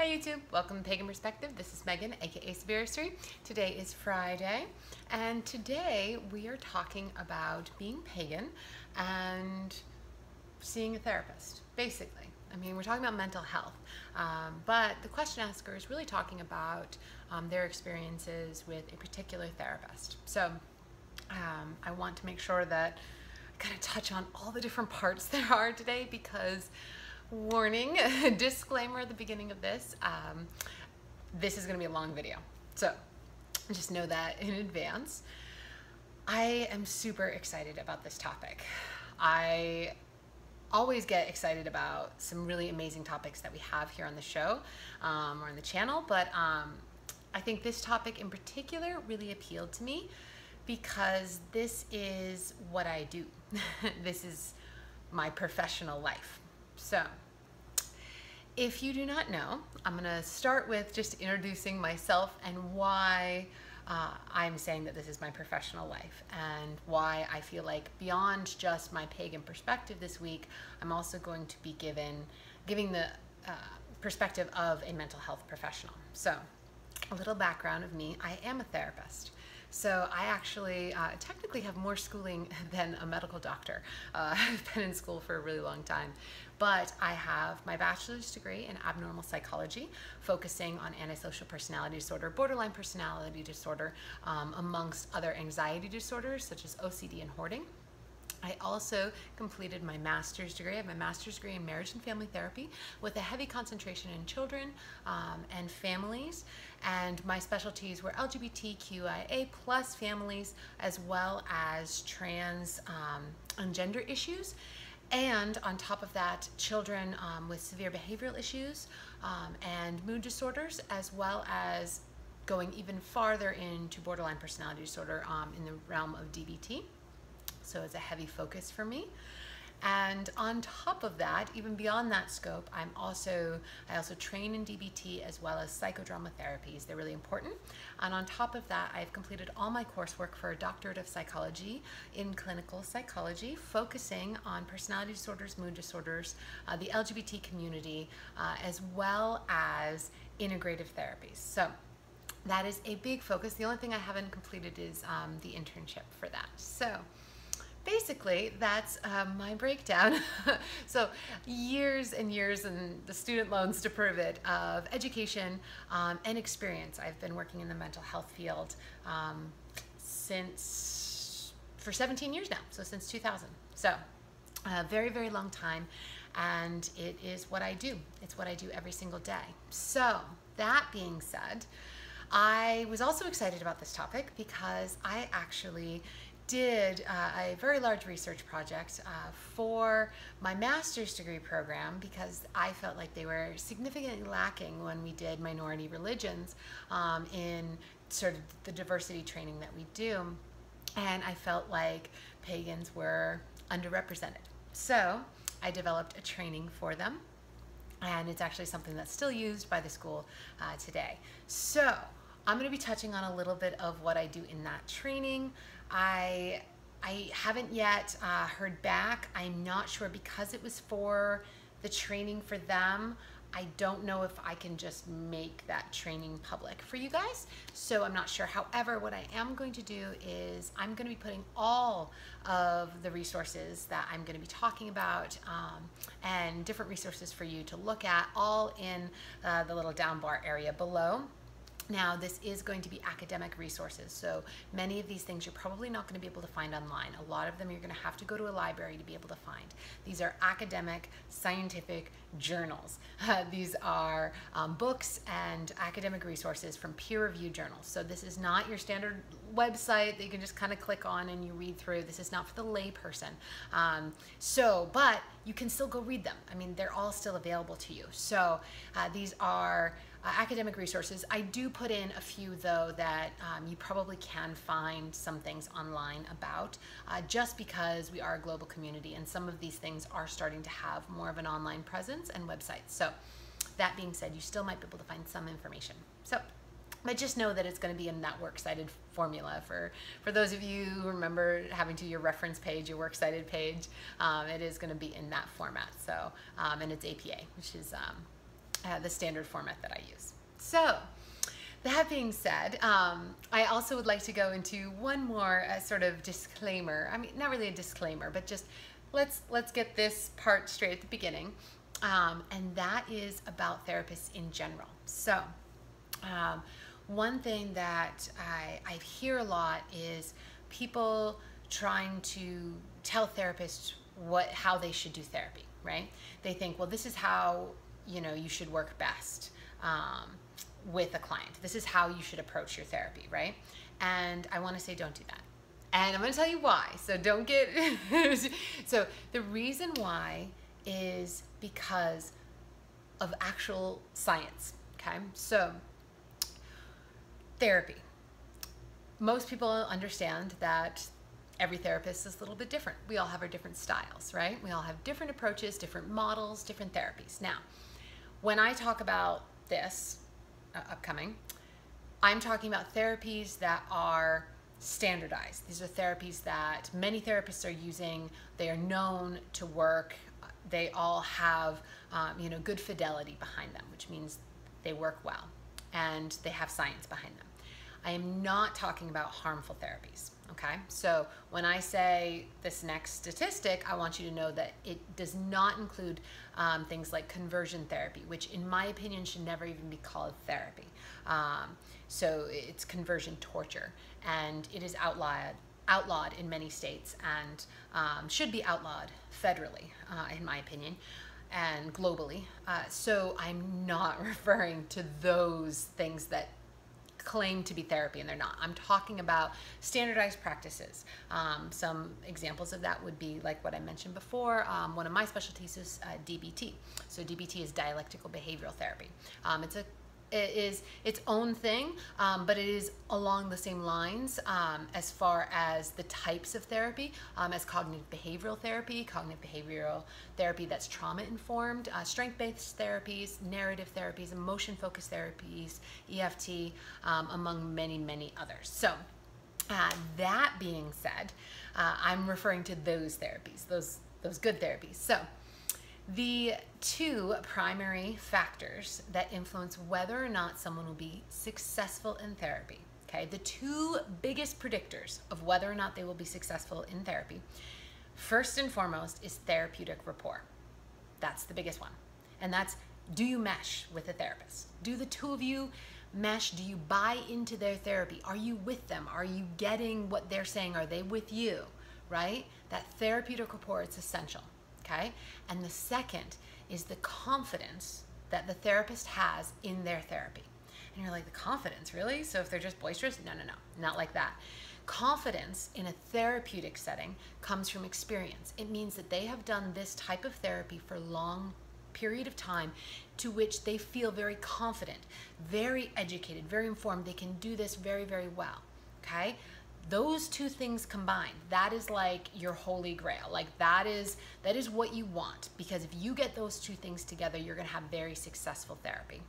Hi YouTube, welcome to Pagan Perspective. This is Megan, aka Spiristry. Today is Friday, and today we are talking about being pagan and seeing a therapist, basically. I mean, we're talking about mental health, um, but the question asker is really talking about um, their experiences with a particular therapist. So um, I want to make sure that I kind of touch on all the different parts there are today because warning, disclaimer at the beginning of this, um, this is going to be a long video. So just know that in advance. I am super excited about this topic. I always get excited about some really amazing topics that we have here on the show um, or on the channel, but um, I think this topic in particular really appealed to me because this is what I do. this is my professional life. So, if you do not know, I'm going to start with just introducing myself and why uh, I'm saying that this is my professional life and why I feel like beyond just my pagan perspective this week, I'm also going to be given giving the uh, perspective of a mental health professional. So, a little background of me: I am a therapist. So I actually uh, technically have more schooling than a medical doctor. Uh, I've been in school for a really long time. But I have my bachelor's degree in abnormal psychology, focusing on antisocial personality disorder, borderline personality disorder, um, amongst other anxiety disorders such as OCD and hoarding. I also completed my master's degree. I have my master's degree in marriage and family therapy with a heavy concentration in children um, and families. And my specialties were LGBTQIA plus families as well as trans um, and gender issues. And on top of that, children um, with severe behavioral issues um, and mood disorders, as well as going even farther into borderline personality disorder um, in the realm of DBT so it's a heavy focus for me. And on top of that, even beyond that scope, I'm also I also train in DBT as well as psychodrama therapies. They're really important. And on top of that, I've completed all my coursework for a doctorate of psychology in clinical psychology, focusing on personality disorders, mood disorders, uh, the LGBT community, uh, as well as integrative therapies. So that is a big focus. The only thing I haven't completed is um, the internship for that. So basically that's um, my breakdown. So years and years and the student loans to prove it of education um, and experience. I've been working in the mental health field um, since for 17 years now so since 2000 so a very very long time and it is what i do. It's what i do every single day. So that being said I was also excited about this topic because I actually did uh, a very large research project uh, for my master's degree program because I felt like they were significantly lacking when we did minority religions um, in sort of the diversity training that we do. And I felt like pagans were underrepresented. So I developed a training for them and it's actually something that's still used by the school uh, today. So I'm going to be touching on a little bit of what I do in that training. I I haven't yet uh, heard back. I'm not sure because it was for the training for them. I don't know if I can just make that training public for you guys. So I'm not sure. However, what I am going to do is I'm going to be putting all of the resources that I'm going to be talking about um, and different resources for you to look at all in uh, the little down bar area below. Now, this is going to be academic resources, so many of these things you're probably not going to be able to find online. A lot of them you're going to have to go to a library to be able to find. These are academic, scientific journals. Uh, these are um, books and academic resources from peer-reviewed journals. So this is not your standard website that you can just kind of click on and you read through. This is not for the layperson. Um, so, but you can still go read them. I mean, they're all still available to you. So uh, these are uh, academic resources. I do put in a few though that um, you probably can find some things online about uh, just because we are a global community and some of these things are starting to have more of an online presence and websites. So that being said, you still might be able to find some information. So but just know that it's going to be in that works cited formula for for those of you who remember having to your reference page your works cited page um, it is going to be in that format so um, and it's APA which is um, uh, the standard format that I use. So, that being said, um, I also would like to go into one more uh, sort of disclaimer. I mean, not really a disclaimer, but just let's let's get this part straight at the beginning, um, and that is about therapists in general. So, um, one thing that I, I hear a lot is people trying to tell therapists what how they should do therapy. Right? They think, well, this is how you know you should work best. Um, with a client. This is how you should approach your therapy, right? And I want to say don't do that. And I'm going to tell you why. So don't get So the reason why is because of actual science, okay? So therapy. Most people understand that every therapist is a little bit different. We all have our different styles, right? We all have different approaches, different models, different therapies. Now, when I talk about this, uh, upcoming, I'm talking about therapies that are standardized. These are therapies that many therapists are using. They are known to work. They all have, um, you know, good fidelity behind them, which means they work well and they have science behind them. I am not talking about harmful therapies. Okay, so when I say this next statistic, I want you to know that it does not include um, things like conversion therapy, which, in my opinion, should never even be called therapy. Um, so it's conversion torture, and it is outlawed outlawed in many states and um, should be outlawed federally, uh, in my opinion, and globally. Uh, so I'm not referring to those things that claim to be therapy and they're not. I'm talking about standardized practices. Um, some examples of that would be like what I mentioned before. Um, one of my specialties is uh, DBT. So DBT is dialectical behavioral therapy. Um, it's a it is its own thing, um, but it is along the same lines um, as far as the types of therapy um, as cognitive behavioral therapy, cognitive behavioral therapy that's trauma informed, uh, strength based therapies, narrative therapies, emotion focused therapies, EFT, um, among many, many others. So, uh, that being said, uh, I'm referring to those therapies, those, those good therapies. So, the two primary factors that influence whether or not someone will be successful in therapy, okay, the two biggest predictors of whether or not they will be successful in therapy, first and foremost, is therapeutic rapport. That's the biggest one. And that's do you mesh with a therapist? Do the two of you mesh? Do you buy into their therapy? Are you with them? Are you getting what they're saying? Are they with you? Right? That therapeutic rapport is essential okay? And the second is the confidence that the therapist has in their therapy. And you're like, the confidence, really? So if they're just boisterous? No, no, no, not like that. Confidence in a therapeutic setting comes from experience. It means that they have done this type of therapy for a long period of time to which they feel very confident, very educated, very informed. They can do this very, very well. Okay? Those two things combined that is like your holy grail. Like that is that is what you want. Because if you get those two things together you're going to have very successful therapy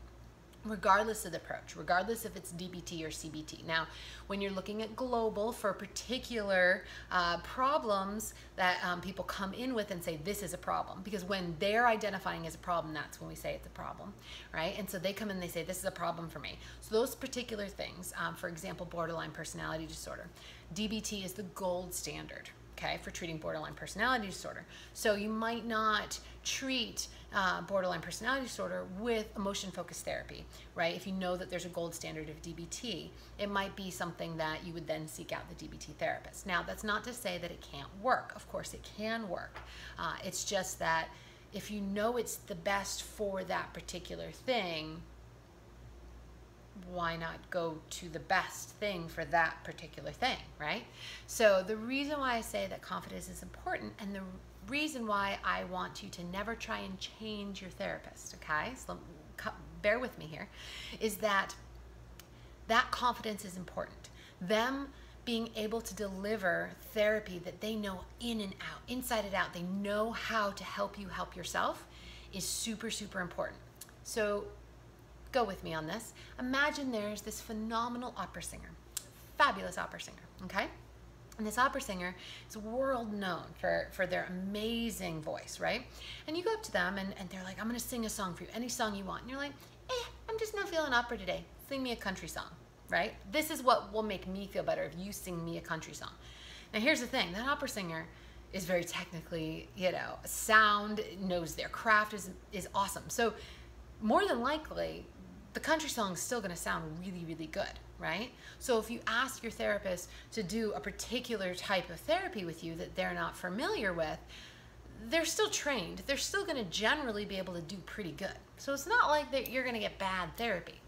regardless of the approach, regardless if it's DBT or CBT. Now, when you're looking at global for particular uh, problems that um, people come in with and say, this is a problem, because when they're identifying as a problem, that's when we say it's a problem, right? And so they come in and they say, this is a problem for me. So those particular things, um, for example, borderline personality disorder, DBT is the gold standard, okay, for treating borderline personality disorder. So you might not treat uh, borderline personality disorder with emotion focused therapy, right? If you know that there's a gold standard of DBT, it might be something that you would then seek out the DBT therapist. Now, that's not to say that it can't work. Of course, it can work. Uh, it's just that if you know it's the best for that particular thing, why not go to the best thing for that particular thing, right? So the reason why I say that confidence is important and the reason why I want you to never try and change your therapist, okay? So bear with me here, is that that confidence is important. Them being able to deliver therapy that they know in and out, inside and out, they know how to help you help yourself is super, super important. So go with me on this. Imagine there's this phenomenal opera singer, fabulous opera singer, okay? And this opera singer is world known for, for their amazing voice, right? And you go up to them and, and they're like, I'm gonna sing a song for you, any song you want. And you're like, eh, I'm just not feeling opera today. Sing me a country song, right? This is what will make me feel better if you sing me a country song. Now here's the thing, that opera singer is very technically, you know, sound, knows their craft is is awesome. So more than likely, the country song is still to sound really, really good, right? So if you ask your therapist to do a particular type of therapy with you that they're not familiar with, they're still trained. They're still going to generally be able to do pretty good. So it's not like that you're going to get bad therapy.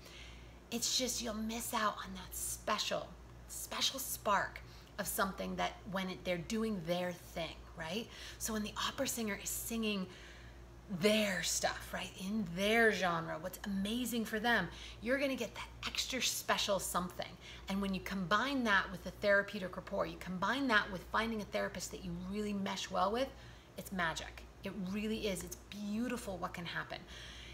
It's just you'll miss out on that special, special spark of something that when it, they're doing their thing, right? So when the opera singer is singing their stuff, right? In their genre, what's amazing for them, you're gonna get that extra special something. And when you combine that with the therapeutic rapport, you combine that with finding a therapist that you really mesh well with, it's magic. It really is. It's beautiful what can happen.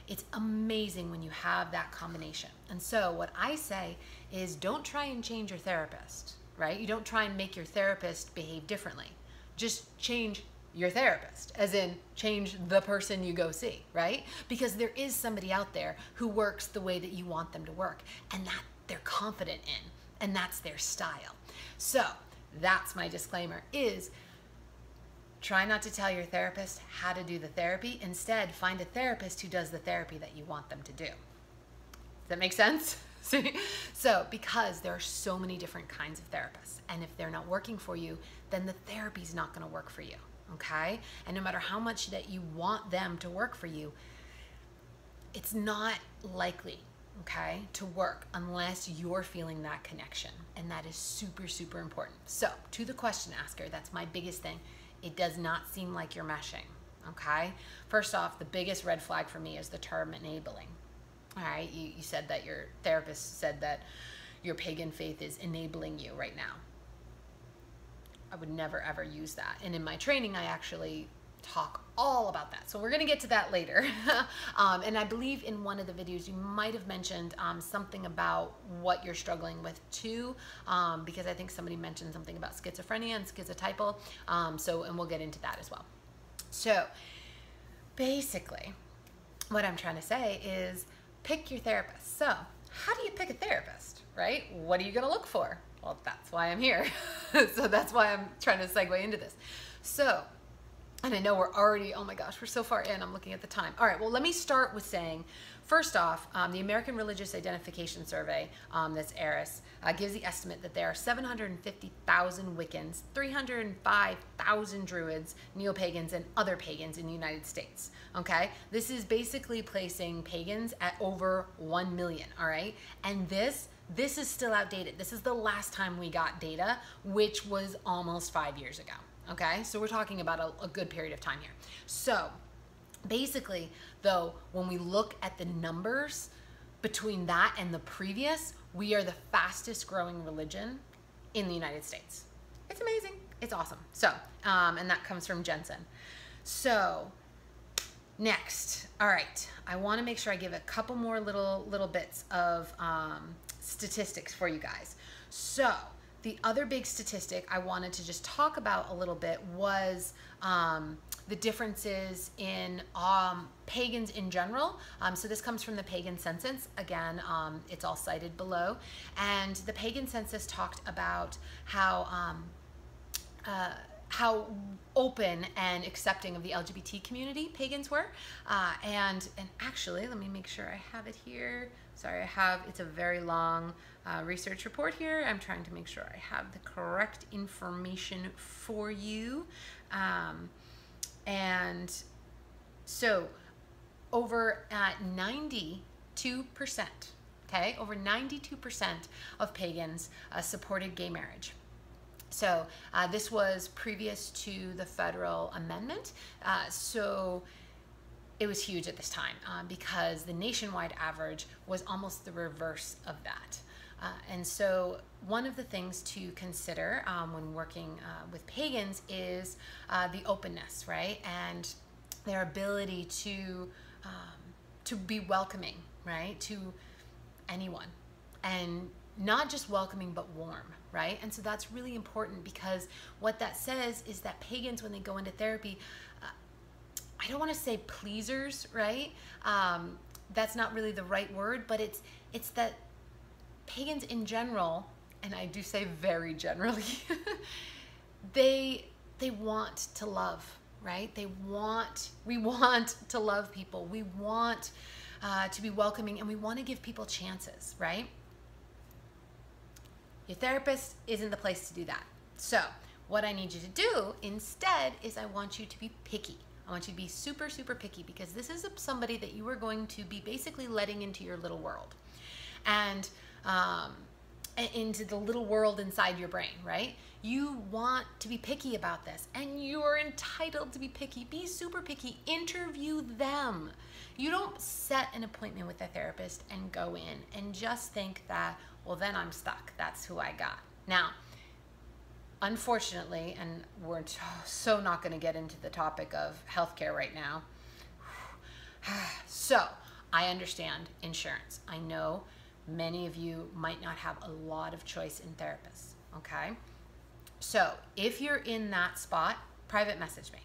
It's amazing when you have that combination. And so, what I say is don't try and change your therapist, right? You don't try and make your therapist behave differently. Just change your therapist, as in change the person you go see, right? Because there is somebody out there who works the way that you want them to work and that they're confident in and that's their style. So, that's my disclaimer is try not to tell your therapist how to do the therapy. Instead, find a therapist who does the therapy that you want them to do. Does that make sense? So, because there are so many different kinds of therapists, and if they're not working for you, then the therapy's not going to work for you okay? And no matter how much that you want them to work for you, it's not likely, okay, to work unless you're feeling that connection. And that is super, super important. So, to the question asker, that's my biggest thing. It does not seem like you're meshing, okay? First off, the biggest red flag for me is the term enabling. All right, you, you said that your therapist said that your pagan faith is enabling you right now. I would never ever use that. And in my training, I actually talk all about that. So we're to get to that later. um, and I believe in one of the videos you might have mentioned um, something about what you're struggling with too, um, because I think somebody mentioned something about schizophrenia and schizotypal. Um, so, and we'll get into that as well. So basically, what I'm trying to say is pick your therapist. So how do you pick a therapist, right? What are you to look for? Well, that's why I'm here. so that's why I'm trying to segue into this. So, and I know we're already, oh my gosh, we're so far in. I'm looking at the time. All right, well, let me start with saying first off, um, the American Religious Identification Survey, um, that's ARIS, uh, gives the estimate that there are 750,000 Wiccans, 305,000 Druids, neo pagans, and other pagans in the United States. Okay, this is basically placing pagans at over 1 million. All right, and this this is still outdated. This is the last time we got data, which was almost five years ago. Okay, so we're talking about a, a good period of time here. So basically, though, when we look at the numbers between that and the previous, we are the fastest growing religion in the United States. It's amazing. It's awesome. So, um, and that comes from Jensen. So, next, all right, I want to make sure I give a couple more little little bits of um, statistics for you guys. So the other big statistic I wanted to just talk about a little bit was um, the differences in um, pagans in general. Um, so this comes from the pagan census. Again, um, it's all cited below. And the pagan census talked about how um, uh, how open and accepting of the LGBT community pagans were. Uh, and and actually, let me make sure I have it here. Sorry, I have, it's a very long uh, research report here. I'm trying to make sure I have the correct information for you. Um, and so over at 92%, okay, over 92% of pagans uh, supported gay marriage. So uh, this was previous to the federal amendment. Uh, so it was huge at this time uh, because the nationwide average was almost the reverse of that. Uh, and so, one of the things to consider um, when working uh, with pagans is uh, the openness, right, and their ability to um, to be welcoming, right, to anyone, and not just welcoming but warm right? And so that's really important because what that says is that pagans when they go into therapy i don't want to say pleasers right um, that's not really the right word but it's it's that pagans in general and i do say very generally they they want to love right they want we want to love people we want uh, to be welcoming and we want to give people chances right your therapist isn't the place to do that. So, what I need you to do instead is I want you to be picky. I want you to be super, super picky because this is somebody that you are going to be basically letting into your little world and um, into the little world inside your brain, right? You want to be picky about this and you're entitled to be picky. Be super picky. Interview them. You don't set an appointment with a therapist and go in and just think that, well, then I'm stuck. That's who I got. Now, unfortunately, and we're so not going to get into the topic of healthcare right now. So, I understand insurance. I know many of you might not have a lot of choice in therapists, okay? So, if you're in that spot, private message me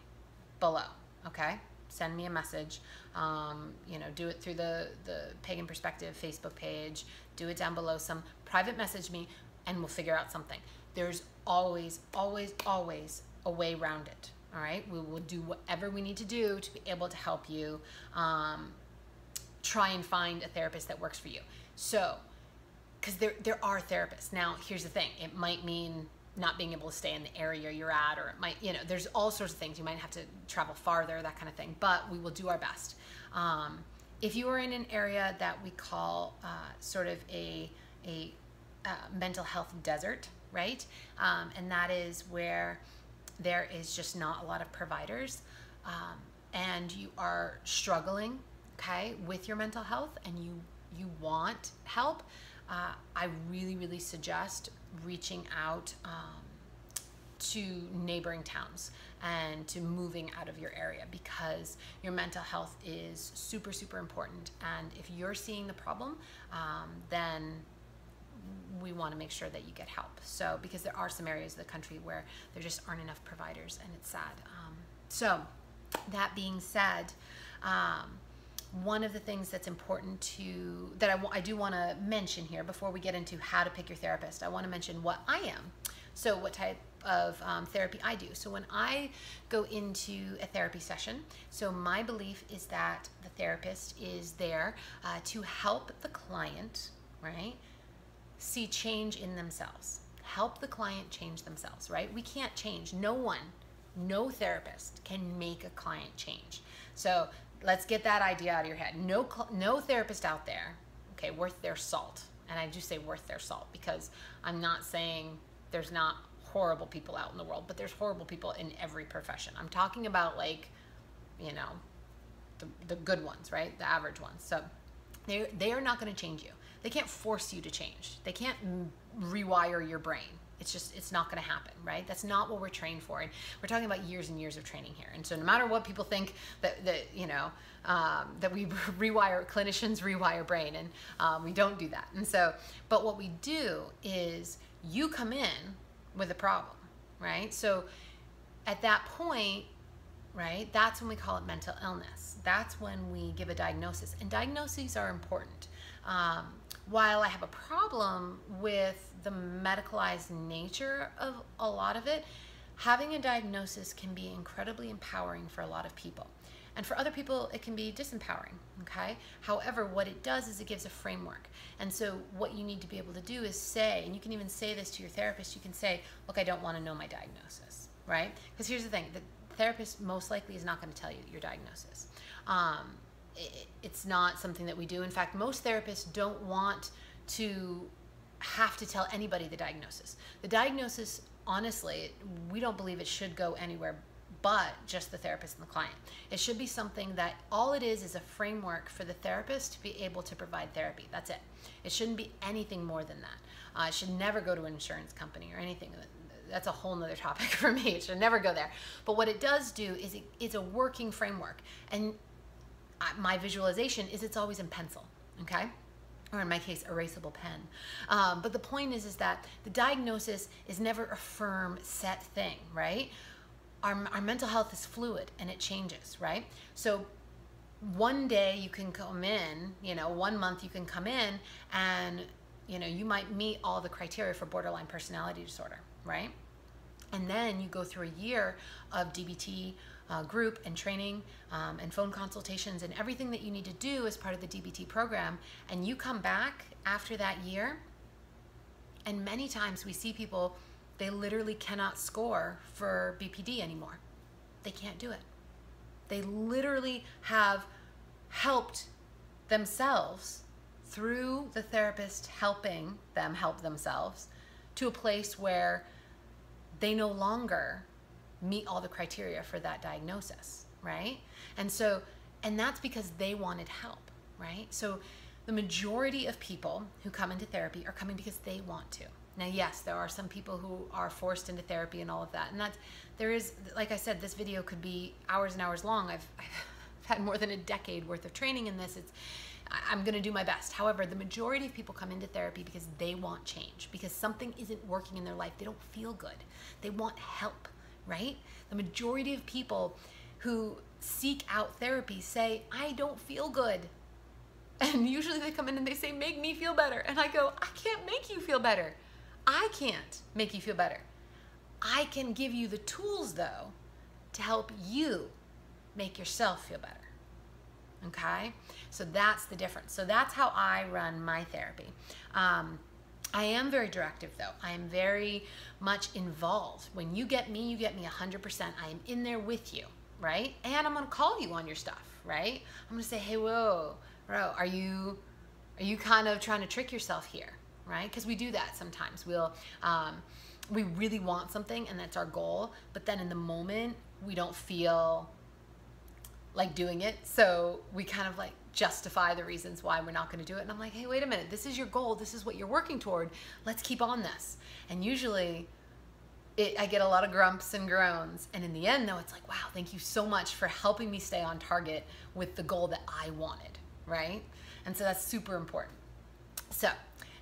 below, okay? Send me a message. Um, you know, do it through the, the Pagan Perspective Facebook page, do it down below some private message me and we'll figure out something. There's always, always, always a way around it. All right, we will do whatever we need to do to be able to help you um, try and find a therapist that works for you. So, because there there are therapists. Now, here's the thing: it might mean not being able to stay in the area you're at, or it might, you know, there's all sorts of things. You might have to travel farther, that kind of thing. But we will do our best. Um, if you are in an area that we call uh, sort of a, a uh, mental health desert, right? Um, and that is where there is just not a lot of providers um, and you are struggling, okay, with your mental health and you, you want help, uh, I really, really suggest reaching out um, to neighboring towns and to moving out of your area because your mental health is super, super important. And if you're seeing the problem, um, then we want to make sure that you get help. So, because there are some areas of the country where there just aren't enough providers, and it's sad. Um, so, that being said, um, one of the things that's important to that I, I do want to mention here before we get into how to pick your therapist, I want to mention what I am. So, what type of um, therapy I do. So, when I go into a therapy session, so my belief is that the therapist is there uh, to help the client, right, see change in themselves. Help the client change themselves, right? We can't change. No one, no therapist can make a client change. So, let's get that idea out of your head. No, no therapist out there, okay, worth their salt. And I do say worth their salt because I'm not saying there's not horrible people out in the world, but there's horrible people in every profession. I'm talking about like, you know, the, the good ones, right? The average ones. So they they are not going to change you. They can't force you to change. They can't rewire your brain. It's just it's not going to happen, right? That's not what we're trained for. And we're talking about years and years of training here. And so no matter what people think that that you know um, that we rewire clinicians rewire brain, and um, we don't do that. And so, but what we do is you come in with a problem, right? So at that point, right, that's when we call it mental illness. That's when we give a diagnosis. And diagnoses are important. Um, while I have a problem with the medicalized nature of a lot of it, having a diagnosis can be incredibly empowering for a lot of people. And for other people, it can be disempowering, okay? However, what it does is it gives a framework. And so what you need to be able to do is say, and you can even say this to your therapist, you can say, look, I don't want to know my diagnosis, right? Because here's the thing, the therapist most likely is not going to tell you your diagnosis. Um, it's not something that we do. In fact, most therapists don't want to have to tell anybody the diagnosis. The diagnosis, honestly, we don't believe it should go anywhere but just the therapist and the client. It should be something that all it is is a framework for the therapist to be able to provide therapy. That's it. It shouldn't be anything more than that. Uh, it should never go to an insurance company or anything. That's a whole nother topic for me. It should never go there. But what it does do is it, it's a working framework. And my visualization is it's always in pencil, okay? or in my case, erasable pen. Um, but the point is, is that the diagnosis is never a firm, set thing, right? Our, our mental health is fluid and it changes, right? So one day you can come in, you know, one month you can come in and, you know, you might meet all the criteria for borderline personality disorder, right? And then you go through a year of DBT uh, group and training um, and phone consultations and everything that you need to do as part of the DBT program. And you come back after that year, and many times we see people, they literally cannot score for BPD anymore. They can't do it. They literally have helped themselves through the therapist helping them help themselves to a place where they no longer meet all the criteria for that diagnosis, right? And so, and that's because they wanted help, right? So the majority of people who come into therapy are coming because they want to. Now, yes, there are some people who are forced into therapy and all of that. And that's, there is, like I said, this video could be hours and hours long. I've, I've had more than a decade worth of training in this. It's, I'm going to do my best. However, the majority of people come into therapy because they want change, because something isn't working in their life. They don't feel good. They want help right? The majority of people who seek out therapy say, I don't feel good. And usually they come in and they say, Make me feel better. And I go, I can't make you feel better. I can't make you feel better. I can give you the tools, though, to help you make yourself feel better. Okay? So that's the difference. So that's how I run my therapy. Um, I am very directive though. I am very much involved. When you get me, you get me 100%. I am in there with you, right? And I'm gonna call you on your stuff, right? I'm gonna say, hey, whoa, bro, are you, are you kind of trying to trick yourself here, right? Because we do that sometimes. We'll, um, we really want something and that's our goal, but then in the moment, we don't feel like doing it. So we kind of like justify the reasons why we're not going to do it. And I'm like, hey, wait a minute. This is your goal. This is what you're working toward. Let's keep on this. And usually it, I get a lot of grumps and groans. And in the end, though, it's like, wow, thank you so much for helping me stay on target with the goal that I wanted, right? And so that's super important. So,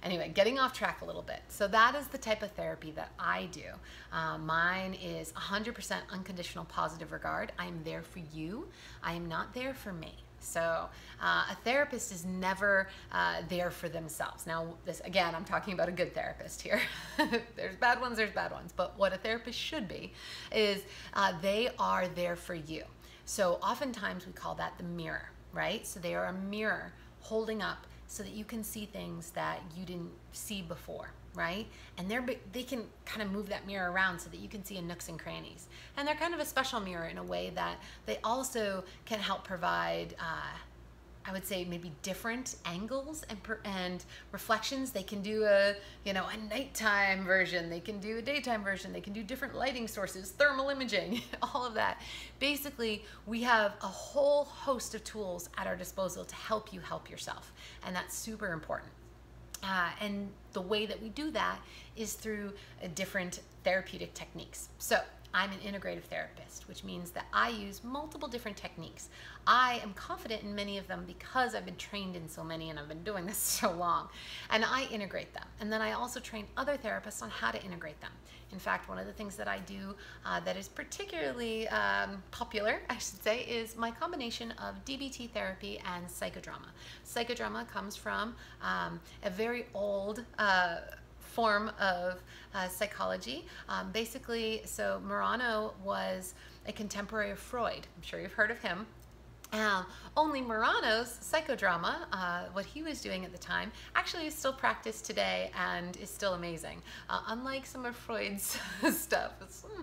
anyway, getting off track a little bit. So that is the type of therapy that I do. Uh, mine is 100% unconditional positive regard. I am there for you. I am not there for me. So uh, a therapist is never uh, there for themselves. Now, this again, I'm talking about a good therapist here. there's bad ones, there's bad ones. But what a therapist should be is uh, they are there for you. So oftentimes we call that the mirror, right? So they are a mirror holding up so that you can see things that you didn't see before right and they're they can kind of move that mirror around so that you can see in nooks and crannies and they're kind of a special mirror in a way that they also can help provide uh, I would say maybe different angles and and reflections. They can do a you know a nighttime version. They can do a daytime version. They can do different lighting sources, thermal imaging, all of that. Basically, we have a whole host of tools at our disposal to help you help yourself, and that's super important. Uh, and the way that we do that is through uh, different therapeutic techniques. So I'm an integrative therapist, which means that I use multiple different techniques. I am confident in many of them because I've been trained in so many and I've been doing this so long. And I integrate them. And then I also train other therapists on how to integrate them. In fact, one of the things that I do uh, that is particularly um, popular, I should say, is my combination of DBT therapy and psychodrama. Psychodrama comes from um, a very old uh, form of uh, psychology. Um, basically, so Moreno was a contemporary of Freud. I'm sure you've heard of him. Uh, only Moreno's psychodrama, uh, what he was doing at the time, actually is still practiced today and is still amazing. Uh, unlike some of Freud's stuff, it's, hmm,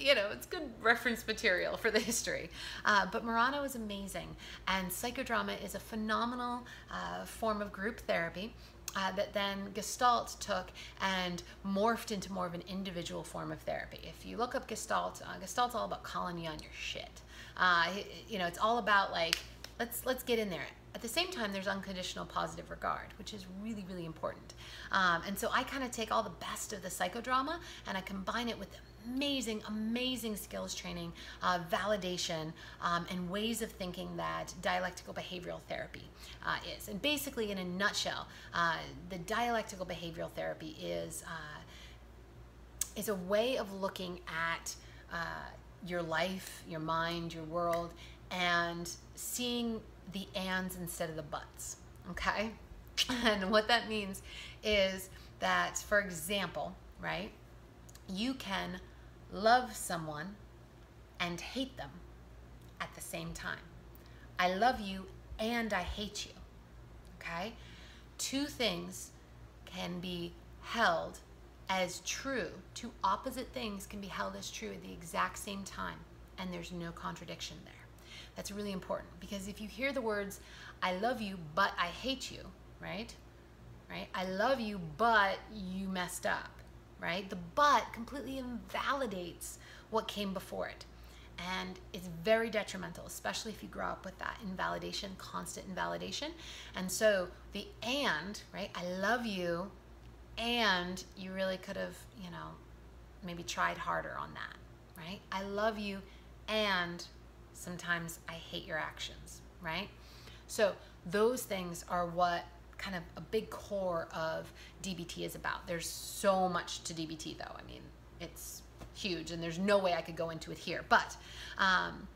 you know, it's good reference material for the history. Uh, but Moreno is amazing, and psychodrama is a phenomenal uh, form of group therapy uh, that then Gestalt took and morphed into more of an individual form of therapy. If you look up Gestalt, uh, Gestalt's all about calling you on your shit. Uh, you know, it's all about like, let's let's get in there. At the same time, there's unconditional positive regard, which is really, really important. Um, and so I kind of take all the best of the psychodrama and I combine it with amazing, amazing skills training, uh, validation, um, and ways of thinking that dialectical behavioral therapy uh, is. And basically, in a nutshell, uh, the dialectical behavioral therapy is uh, is a way of looking at uh, your life, your mind, your world, and seeing the ands instead of the buts. Okay? And what that means is that, for example, right, you can love someone and hate them at the same time. I love you and I hate you. Okay? Two things can be held as true. Two opposite things can be held as true at the exact same time, and there's no contradiction there. That's really important because if you hear the words, I love you, but I hate you, right? Right? I love you, but you messed up, right? The but completely invalidates what came before it. And it's very detrimental, especially if you grow up with that invalidation, constant invalidation. And so the and, right? I love you, and you really could have, you know, maybe tried harder on that, right? I love you, and sometimes I hate your actions, right? So those things are what kind of a big core of DBT is about. There's so much to DBT though. I mean, it's huge and there's no way I could go into it here. But um,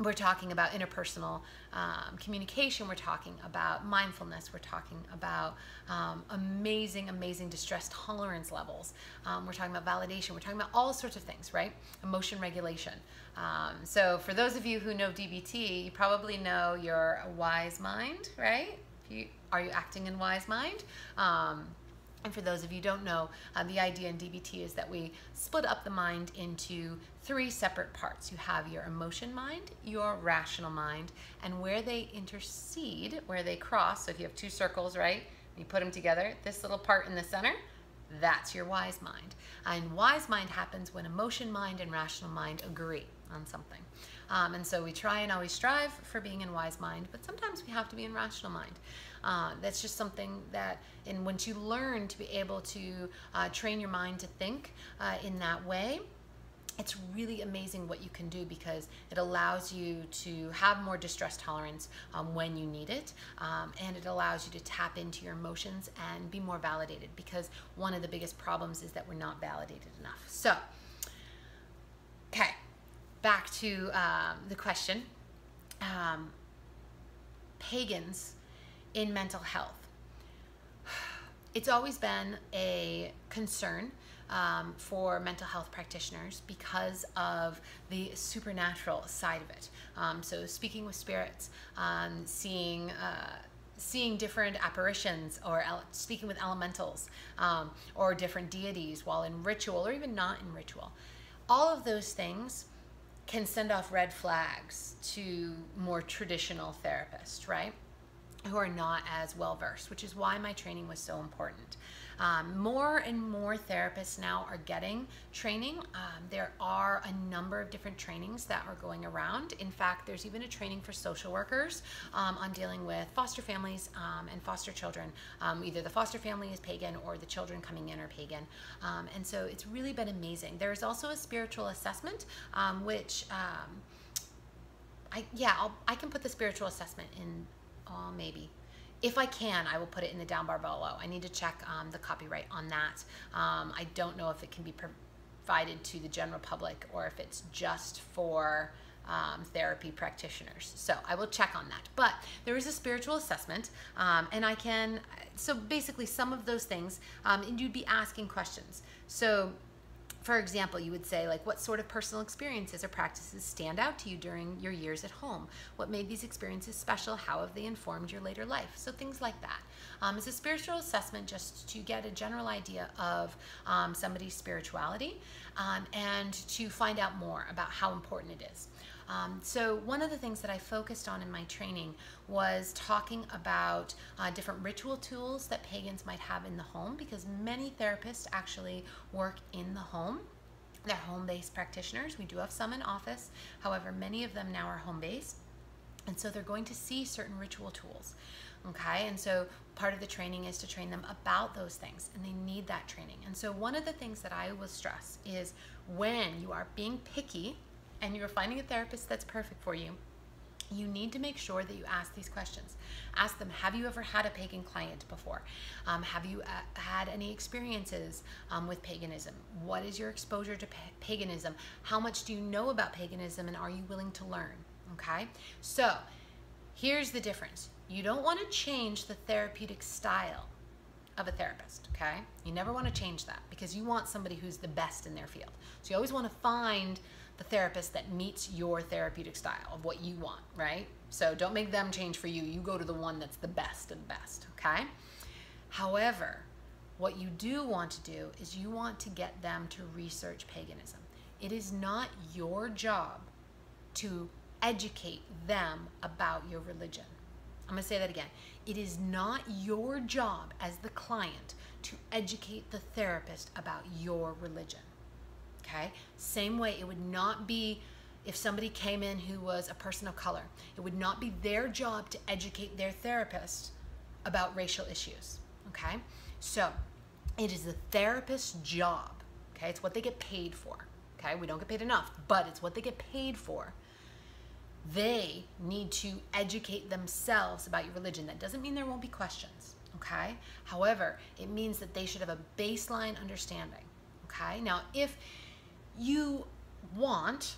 we're talking about interpersonal um, communication. We're talking about mindfulness. We're talking about um, amazing, amazing distress tolerance levels. Um, we're talking about validation. We're talking about all sorts of things, right? Emotion regulation. Um, so, for those of you who know DBT, you probably know your wise mind, right? You, are you acting in wise mind? And for those of you don't know, uh, the idea in DBT is that we split up the mind into three separate parts. You have your emotion mind, your rational mind, and where they intercede, where they cross. So if you have two circles, right, you put them together, this little part in the center, that's your wise mind. And wise mind happens when emotion mind and rational mind agree on something. Um, and so we try and always strive for being in wise mind, but sometimes we have to be in rational mind. Uh, that's just something that, and once you learn to be able to uh, train your mind to think uh, in that way, it's really amazing what you can do because it allows you to have more distress tolerance um, when you need it um, and it allows you to tap into your emotions and be more validated because one of the biggest problems is that we're not validated enough so okay back to um, the question um, pagans in mental health. It's always been a concern um, for mental health practitioners because of the supernatural side of it. Um, so, speaking with spirits, um, seeing uh, seeing different apparitions, or speaking with elementals, um, or different deities while in ritual, or even not in ritual. All of those things can send off red flags to more traditional therapists, right? who are not as well versed, which is why my training was so important. Um, more and more therapists now are getting training. Um, there are a number of different trainings that are going around. In fact, there's even a training for social workers um, on dealing with foster families um, and foster children. Um, either the foster family is pagan or the children coming in are pagan. Um, and so it's really been amazing. There's also a spiritual assessment, which I, yeah, I'll, I can put the spiritual assessment in uh, maybe. If I can, I will put it in the down bar below. I need to check um, the copyright on that. Um, I don't know if it can be provided to the general public or if it's just for um, therapy practitioners. So I will check on that. But there is a spiritual assessment, um, and I can, so basically some of those things, um, and you'd be asking questions. So for example, you would say, like, what sort of personal experiences or practices stand out to you during your years at home? What made these experiences special? How have they informed your later life? So, things like that. Um, it's a spiritual assessment just to get a general idea of um, somebody's spirituality um, and to find out more about how important it is. Um, so one of the things that I focused on in my training was talking about uh, different ritual tools that pagans might have in the home because many therapists actually work in the home. They're home-based practitioners. We do have some in office. However, many of them now are home-based. And so they're going to see certain ritual tools. Okay, and so part of the training is to train them about those things, and they need that training. And so, one of the things that I will stress is when you are being picky and you're finding a therapist that's perfect for you, you need to make sure that you ask these questions. Ask them, have you ever had a pagan client before? Um, have you uh, had any experiences um, with paganism? What is your exposure to pa paganism? How much do you know about paganism and are you willing to learn? Okay, so here's the difference. You don't want to change the therapeutic style of a therapist, okay? You never want to change that because you want somebody who's the best in their field. So you always want to find the therapist that meets your therapeutic style of what you want, right? So don't make them change for you. You go to the one that's the best of the best, okay? However, what you do want to do is you want to get them to research paganism. It is not your job to educate them about your religion. I'm going to say that again. It is not your job as the client to educate the therapist about your religion. Okay? Same way, it would not be if somebody came in who was a person of color, it would not be their job to educate their therapist about racial issues. Okay? So, it is the therapist's job. Okay? It's what they get paid for. Okay? We don't get paid enough, but it's what they get paid for they need to educate themselves about your religion. That doesn't mean there won't be questions, okay? However, it means that they should have a baseline understanding, okay? Now, if you want,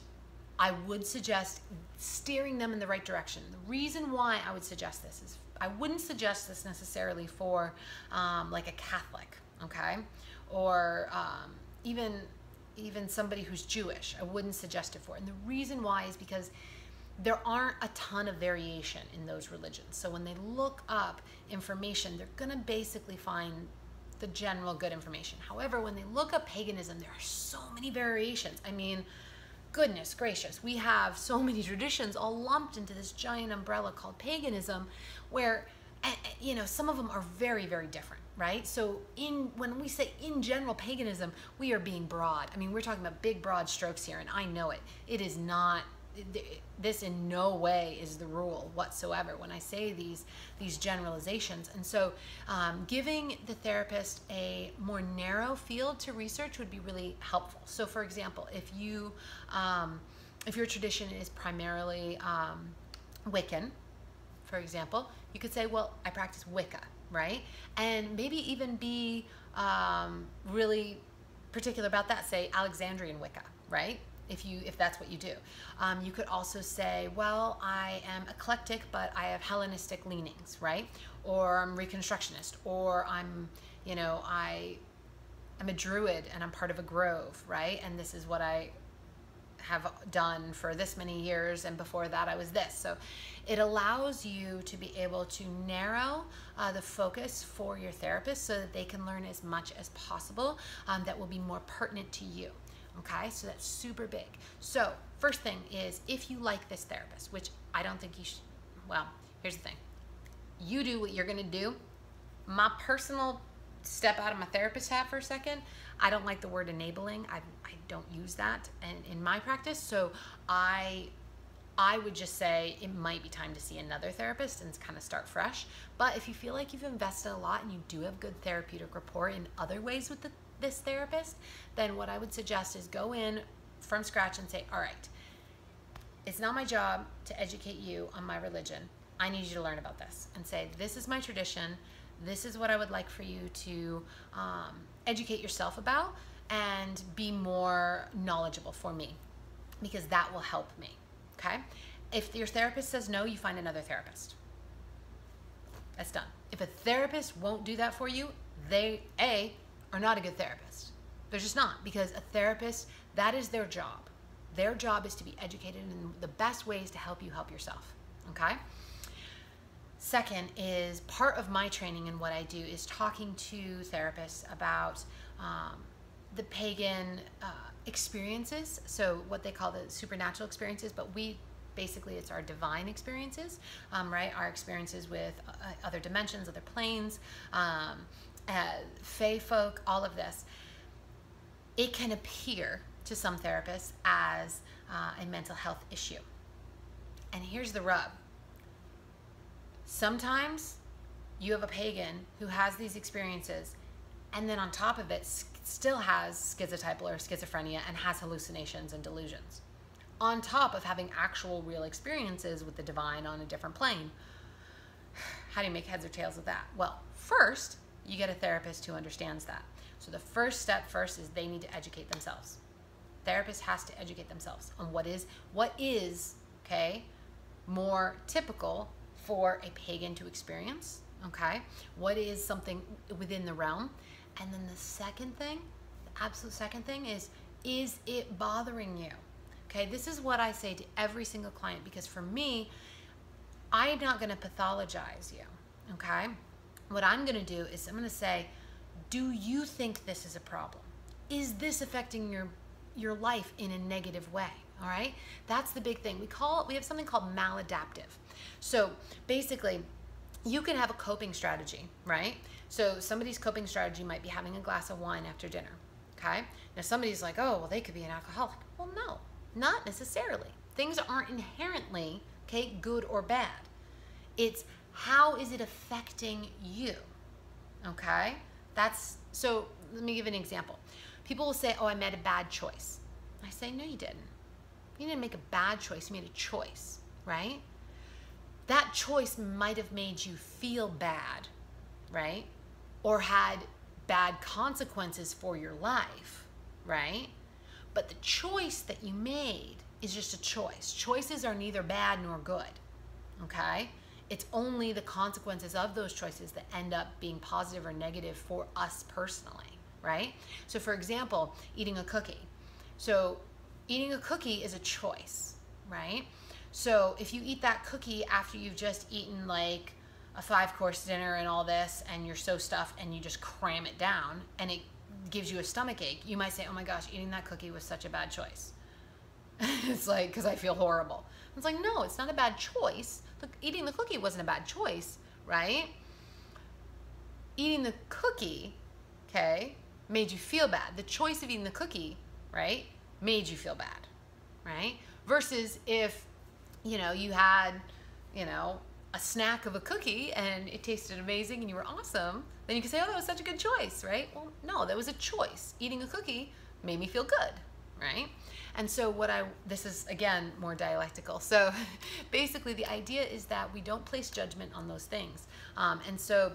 I would suggest steering them in the right direction. The reason why I would suggest this is I wouldn't suggest this necessarily for um, like a Catholic, okay? Or um, even even somebody who's Jewish. I wouldn't suggest it for. And the reason why is because there aren't a ton of variation in those religions. So when they look up information, they're to basically find the general good information. However, when they look up paganism, there are so many variations. I mean, goodness gracious, we have so many traditions all lumped into this giant umbrella called paganism where eh, eh, you know, some of them are very very different, right? So in when we say in general paganism, we are being broad. I mean, we're talking about big broad strokes here and I know it. It is not this in no way is the rule whatsoever when I say these these generalizations. And so, um, giving the therapist a more narrow field to research would be really helpful. So, for example, if you um, if your tradition is primarily um, Wiccan, for example, you could say, well, I practice Wicca, right? And maybe even be um, really particular about that. Say Alexandrian Wicca, right? If you if that's what you do. Um, you could also say, well, I am eclectic, but I have Hellenistic leanings, right? Or I'm Reconstructionist, or I'm, you know, I I'm a druid and I'm part of a grove, right? And this is what I have done for this many years, and before that I was this. So it allows you to be able to narrow uh, the focus for your therapist so that they can learn as much as possible um, that will be more pertinent to you. Okay, so that's super big. So, first thing is if you like this therapist, which I don't think you should, well, here's the thing you do what you're gonna do. My personal step out of my therapist hat for a second, I don't like the word enabling. I, I don't use that in, in my practice. So, I I would just say it might be time to see another therapist and kind of start fresh. But if you feel like you've invested a lot and you do have good therapeutic rapport in other ways with the this therapist, then what I would suggest is go in from scratch and say, all right, it's not my job to educate you on my religion. I need you to learn about this and say, this is my tradition. This is what I would like for you to um, educate yourself about and be more knowledgeable for me because that will help me. Okay? If your therapist says no, you find another therapist. That's done. If a therapist won't do that for you, they, A, are not a good therapist. They're just not because a therapist, that is their job. Their job is to be educated in the best ways to help you help yourself. Okay? Second is part of my training and what I do is talking to therapists about um, the pagan uh, experiences, so what they call the supernatural experiences, but we basically it's our divine experiences, um, right? Our experiences with uh, other dimensions, other planes, um, uh, fae folk, all of this, it can appear to some therapists as uh, a mental health issue. And here's the rub. Sometimes you have a pagan who has these experiences and then on top of it still has schizotypal or schizophrenia and has hallucinations and delusions. On top of having actual real experiences with the divine on a different plane. How do you make heads or tails of that? Well first you get a therapist who understands that. So the first step first is they need to educate themselves. Therapist has to educate themselves on what is what is okay more typical for a pagan to experience okay? What is something within the realm? And then the second thing the absolute second thing is is it bothering you? Okay this is what i say to every single client because for me i'm not going to pathologize you okay what i'm going to do is i'm going to say do you think this is a problem is this affecting your your life in a negative way all right that's the big thing we call we have something called maladaptive so basically you can have a coping strategy, right? So somebody's coping strategy might be having a glass of wine after dinner, okay? Now somebody's like, oh, well, they could be an alcoholic. Well, no, not necessarily. Things aren't inherently, okay, good or bad. It's how is it affecting you, okay? That's, so let me give an example. People will say, oh, I made a bad choice. I say, no, you didn't. You didn't make a bad choice, you made a choice, right? that choice might have made you feel bad, right? Or had bad consequences for your life, right? But the choice that you made is just a choice. Choices are neither bad nor good, okay? It's only the consequences of those choices that end up being positive or negative for us personally, right? So, for example, eating a cookie. So, eating a cookie is a choice, right? So if you eat that cookie after you've just eaten like a five course dinner and all this and you're so stuffed and you just cram it down and it gives you a stomach ache, you might say, oh my gosh, eating that cookie was such a bad choice. it's like, because I feel horrible. It's like, no, it's not a bad choice. Look, eating the cookie wasn't a bad choice, right? Eating the cookie, okay, made you feel bad. The choice of eating the cookie, right, made you feel bad, right? Versus if you know, you had, you know, a snack of a cookie and it tasted amazing and you were awesome, then you could say, oh, that was such a good choice, right? Well, no, that was a choice. Eating a cookie made me feel good, right? And so what I, this is again, more dialectical. So basically the idea is that we don't place judgment on those things. Um, and so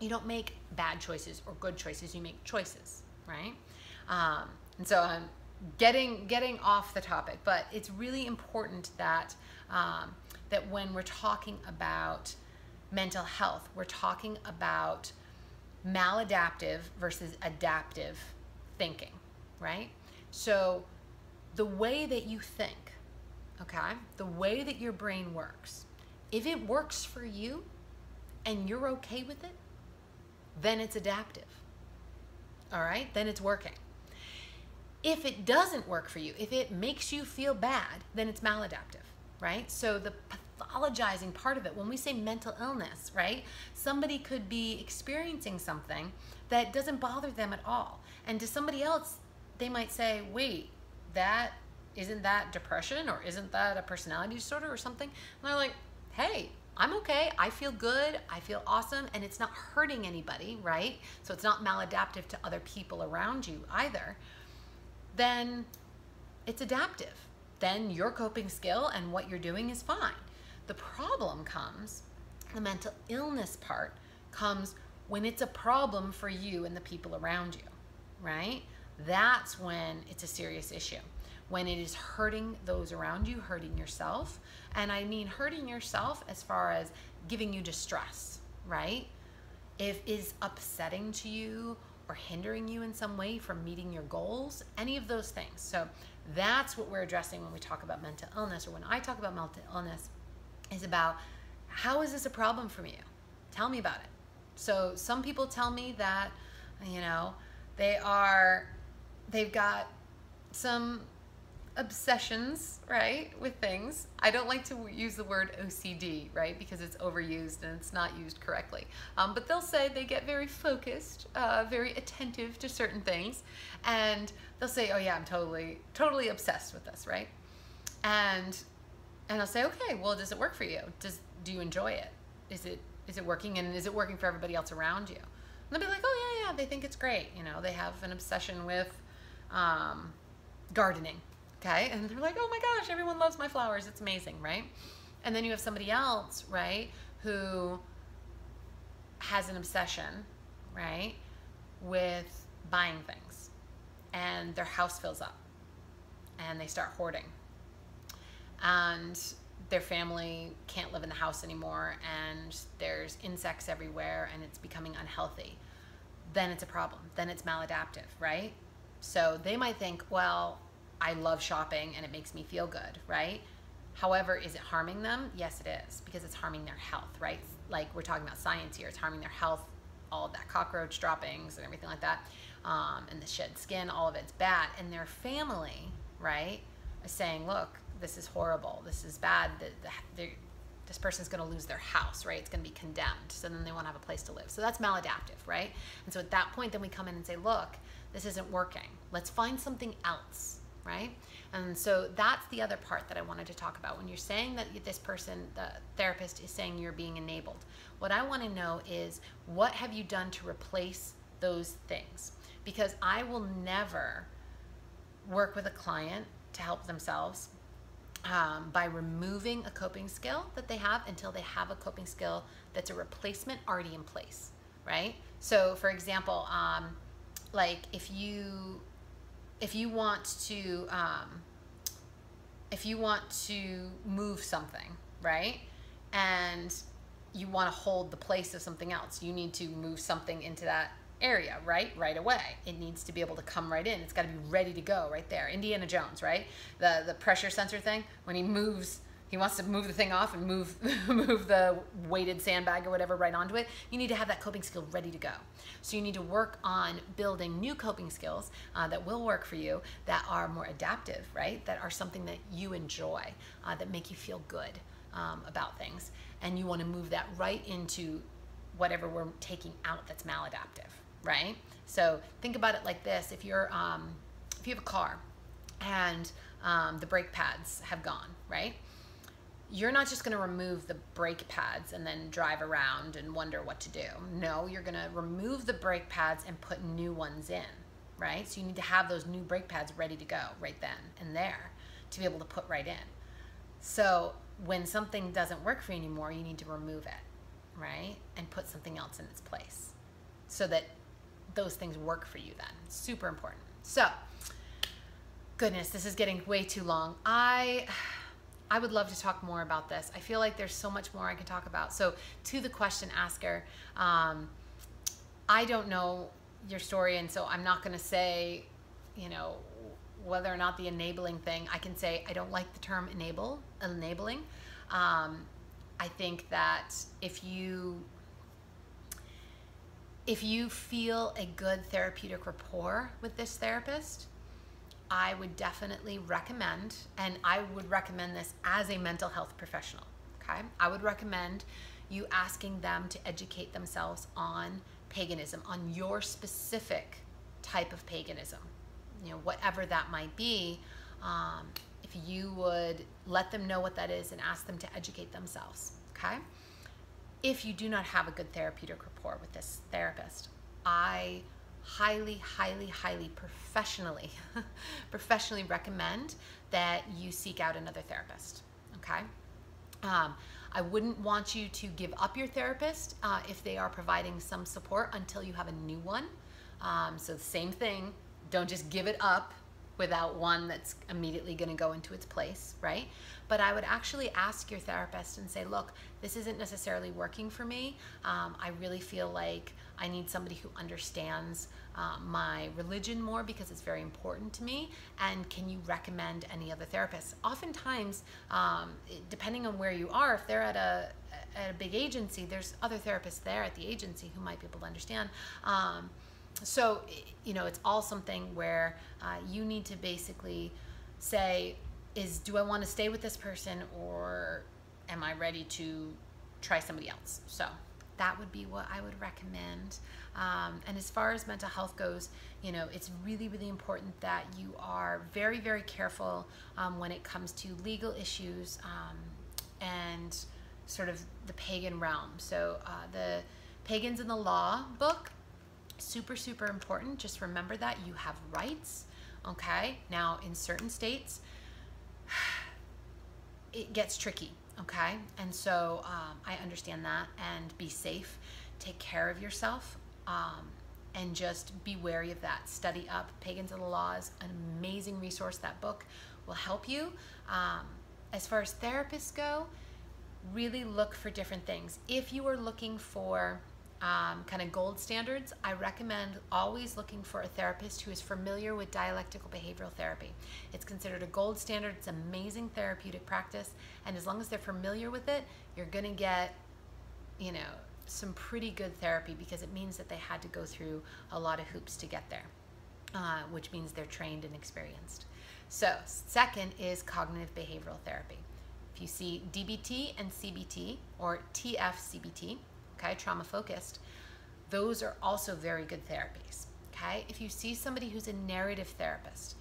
you don't make bad choices or good choices, you make choices, right? Um, and so I'm getting, getting off the topic, but it's really important that um, that when we're talking about mental health, we're talking about maladaptive versus adaptive thinking, right? So the way that you think, okay, the way that your brain works, if it works for you and you're okay with it, then it's adaptive. All right, then it's working. If it doesn't work for you, if it makes you feel bad, then it's maladaptive right? So the pathologizing part of it, when we say mental illness, right? Somebody could be experiencing something that doesn't bother them at all. And to somebody else, they might say, wait, that isn't that depression or isn't that a personality disorder or something? And they're like, hey, I'm okay. I feel good. I feel awesome. And it's not hurting anybody, right? So it's not maladaptive to other people around you either. Then it's adaptive then your coping skill and what you're doing is fine. The problem comes, the mental illness part comes when it's a problem for you and the people around you, right? That's when it's a serious issue. When it is hurting those around you, hurting yourself. And I mean hurting yourself as far as giving you distress, right? If is upsetting to you or hindering you in some way from meeting your goals, any of those things. So that's what we're addressing when we talk about mental illness or when I talk about mental illness is about how is this a problem for you? Tell me about it. So some people tell me that, you know, they are, they've got some obsessions, right, with things. I don't like to use the word OCD, right, because it's overused and it's not used correctly. Um, but they'll say they get very focused, uh, very attentive to certain things, and they'll say, "Oh yeah, I'm totally, totally obsessed with this," right? And and I'll say, "Okay, well, does it work for you? Does do you enjoy it? Is it Is it working? And is it working for everybody else around you? And they'll be like, oh, yeah, yeah, they think it's great. You know, they have an obsession with um, gardening. Okay. And they're like, oh my gosh, everyone loves my flowers. It's amazing, right? And then you have somebody else, right, who has an obsession, right, with buying things. And their house fills up and they start hoarding. And their family can't live in the house anymore and there's insects everywhere and it's becoming unhealthy. Then it's a problem. Then it's maladaptive, right? So they might think, well, I love shopping and it makes me feel good, right? However, is it harming them? Yes, it is because it's harming their health, right? Like we're talking about science here, it's harming their health, all of that cockroach droppings and everything like that, um, and the shed skin, all of it's bad. And their family, right, is saying, look, this is horrible, this is bad, the, the, this person's going to lose their house, right? It's going to be condemned. So then they won't have a place to live. So that's maladaptive, right? And so at that point, then we come in and say, look, this isn't working. Let's find something else, right? And so that's the other part that I wanted to talk about. When you're saying that this person, the therapist, is saying you're being enabled, what I want to know is what have you done to replace those things? Because I will never work with a client to help themselves um, by removing a coping skill that they have until they have a coping skill that's a replacement already in place, right? So, for example, um, like if you if you want to um, if you want to move something, right, and you want to hold the place of something else, you need to move something into that area, right? Right away. It needs to be able to come right in. It's got to be ready to go right there. Indiana Jones, right? The the pressure sensor thing when he moves he wants to move the thing off and move move the weighted sandbag or whatever right onto it. You need to have that coping skill ready to go. So you need to work on building new coping skills uh, that will work for you, that are more adaptive, right? That are something that you enjoy, uh, that make you feel good um, about things, and you want to move that right into whatever we're taking out that's maladaptive right? So think about it like this: if you're um, if you have a car and um, the brake pads have gone, right? You're not just going to remove the brake pads and then drive around and wonder what to do. No, you're going to remove the brake pads and put new ones in, right? So you need to have those new brake pads ready to go right then and there to be able to put right in. So when something doesn't work for you anymore, you need to remove it, right? And put something else in its place so that those things work for you then. Super important. So, goodness, this is getting way too long. I I would love to talk more about this. I feel like there's so much more I can talk about. So, to the question asker, um, I don't know your story, and so I'm not going to say, you know, whether or not the enabling thing. I can say I don't like the term enable, enabling. Um, I think that if you if you feel a good therapeutic rapport with this therapist, I would definitely recommend, and I would recommend this as a mental health professional, okay? I would recommend you asking them to educate themselves on paganism, on your specific type of paganism, you know, whatever that might be. Um, if you would let them know what that is and ask them to educate themselves, okay? if you do not have a good therapeutic rapport with this therapist, I highly, highly, highly professionally, professionally recommend that you seek out another therapist. Okay. Um, I wouldn't want you to give up your therapist uh, if they are providing some support until you have a new one. Um, so the same thing. Don't just give it up without one that's immediately going to go into its place, right? But I would actually ask your therapist and say, look, this isn't necessarily working for me. Um, I really feel like I need somebody who understands uh, my religion more because it's very important to me. And can you recommend any other therapists? Oftentimes, um, depending on where you are, if they're at a at a big agency, there's other therapists there at the agency who might be able to understand. Um, so you know it's all something where uh, you need to basically say is do i want to stay with this person or am i ready to try somebody else so that would be what i would recommend um, and as far as mental health goes you know it's really really important that you are very very careful um, when it comes to legal issues um, and sort of the pagan realm. So uh, the Pagans and the Law book, super, super important. Just remember that you have rights. Okay. Now, in certain states, it gets tricky. Okay. And so um, I understand that and be safe. Take care of yourself. Um, and just be wary of that. Study up. Pagans of the Law is an amazing resource. That book will help you. Um, as far as therapists go, really look for different things. If you are looking for um, kind of gold standards, I recommend always looking for a therapist who is familiar with dialectical behavioral therapy. It's considered a gold standard, it's amazing therapeutic practice, and as long as they're familiar with it, you're going to get, you know, some pretty good therapy because it means that they had to go through a lot of hoops to get there, uh, which means they're trained and experienced. So, second is cognitive behavioral therapy. If you see DBT and CBT or TFCBT, okay, trauma focused, those are also very good therapies. Okay, if you see somebody who's a narrative therapist,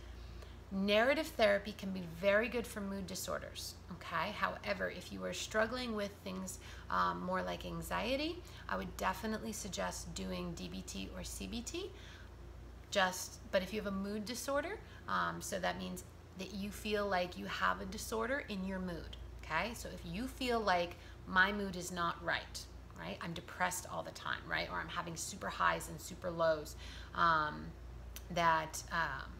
narrative therapy can be very good for mood disorders. Okay, however, if you are struggling with things um, more like anxiety, I would definitely suggest doing DBT or CBT. Just, but if you have a mood disorder, um, so that means that you feel like you have a disorder in your mood. Okay, so if you feel like my mood is not right, right? I'm depressed all the time, right? Or I'm having super highs and super lows. Um, that um,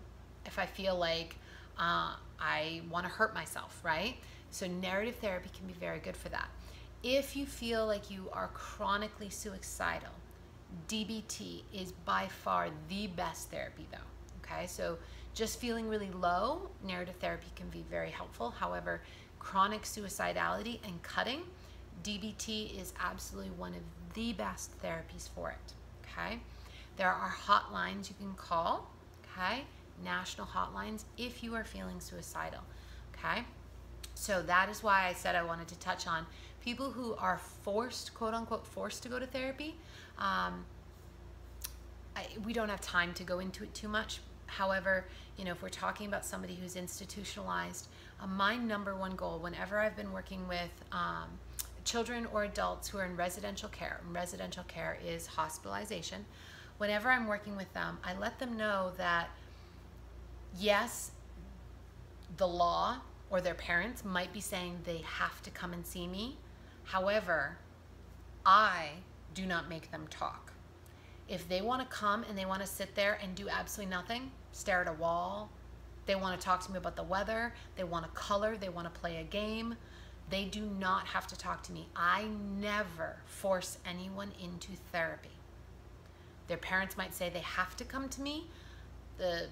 if I feel like uh, I want to hurt myself, right? So narrative therapy can be very good for that. If you feel like you are chronically suicidal, DBT is by far the best therapy though. Okay, so just feeling really low, narrative therapy can be very helpful. However, chronic suicidality and cutting, DBT is absolutely one of the best therapies for it. Okay, there are hotlines you can call. Okay, national hotlines if you are feeling suicidal. Okay, so that is why I said I wanted to touch on people who are forced, quote unquote, forced to go to therapy. Um, I, we don't have time to go into it too much. However, you know, if we're talking about somebody who's institutionalized, uh, my number one goal, whenever I've been working with um, children or adults who are in residential care, residential care is hospitalization, whenever I'm working with them, I let them know that yes, the law or their parents might be saying they have to come and see me. However, I do not make them talk. If they want to come and they want to sit there and do absolutely nothing, stare at a wall, they want to talk to me about the weather, they want to color, they want to play a game, they do not have to talk to me. I never force anyone into therapy. Their parents might say they have to come to me. The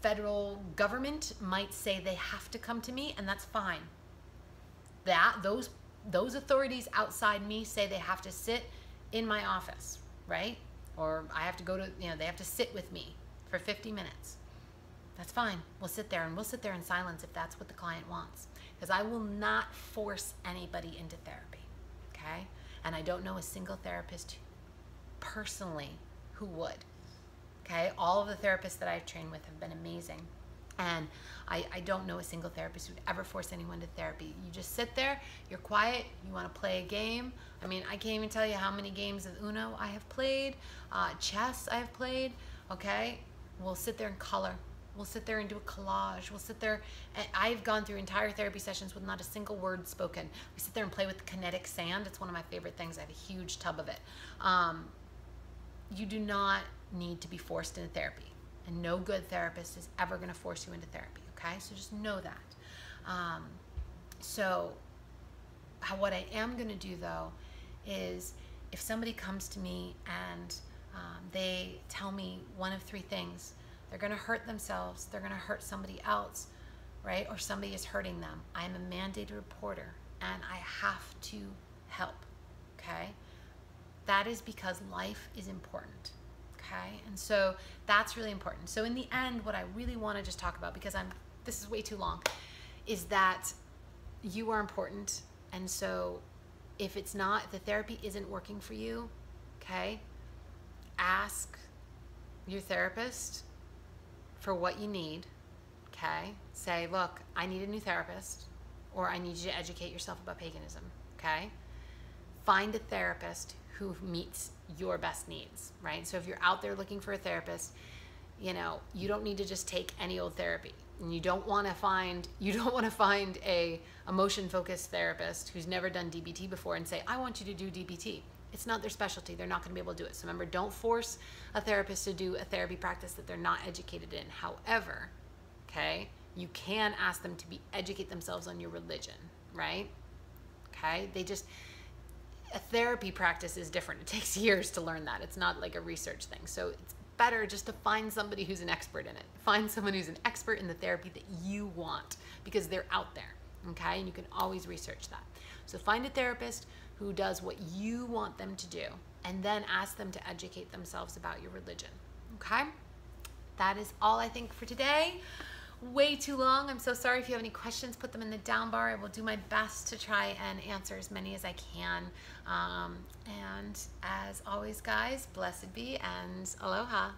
federal government might say they have to come to me and that's fine. That those those authorities outside me say they have to sit in my office, right? Or I have to go to, you know, they have to sit with me for 50 minutes. That's fine. We'll sit there and we'll sit there in silence if that's what the client wants. Because I will not force anybody into therapy. Okay? And I don't know a single therapist personally who would. Okay, all of the therapists that I've trained with have been amazing. And I, I don't know a single therapist who'd ever force anyone to therapy. You just sit there, you're quiet, you want to play a game. I mean, I can't even tell you how many games of Uno I have played, uh, chess I have played. Okay, we'll sit there and color. We'll sit there and do a collage. We'll sit there. I've gone through entire therapy sessions with not a single word spoken. We sit there and play with kinetic sand. It's one of my favorite things. I have a huge tub of it. Um, you do not need to be forced into therapy. And no good therapist is ever going to force you into therapy, okay? So just know that. Um, so, how, what I am going to do though is if somebody comes to me and um, they tell me one of three things, they're going to hurt themselves, they're going to hurt somebody else, right? Or somebody is hurting them. I am a mandated reporter and I have to help, okay? That is because life is important okay and so that's really important so in the end what i really want to just talk about because i'm this is way too long is that you are important and so if it's not if the therapy isn't working for you okay ask your therapist for what you need okay say look i need a new therapist or i need you to educate yourself about paganism okay find a therapist who meets your best needs, right? So if you're out there looking for a therapist, you know, you don't need to just take any old therapy. And you don't want to find you don't want to find a emotion focused therapist who's never done DBT before and say, "I want you to do DBT." It's not their specialty. They're not going to be able to do it. So remember, don't force a therapist to do a therapy practice that they're not educated in. However, okay, you can ask them to be educate themselves on your religion, right? Okay? They just a therapy practice is different. It takes years to learn that. It's not like a research thing. So it's better just to find somebody who's an expert in it. Find someone who's an expert in the therapy that you want because they're out there. Okay? And you can always research that. So find a therapist who does what you want them to do and then ask them to educate themselves about your religion. Okay? That is all I think for today way too long. I'm so sorry if you have any questions, put them in the down bar. I will do my best to try and answer as many as I can. Um, and as always, guys, blessed be and aloha.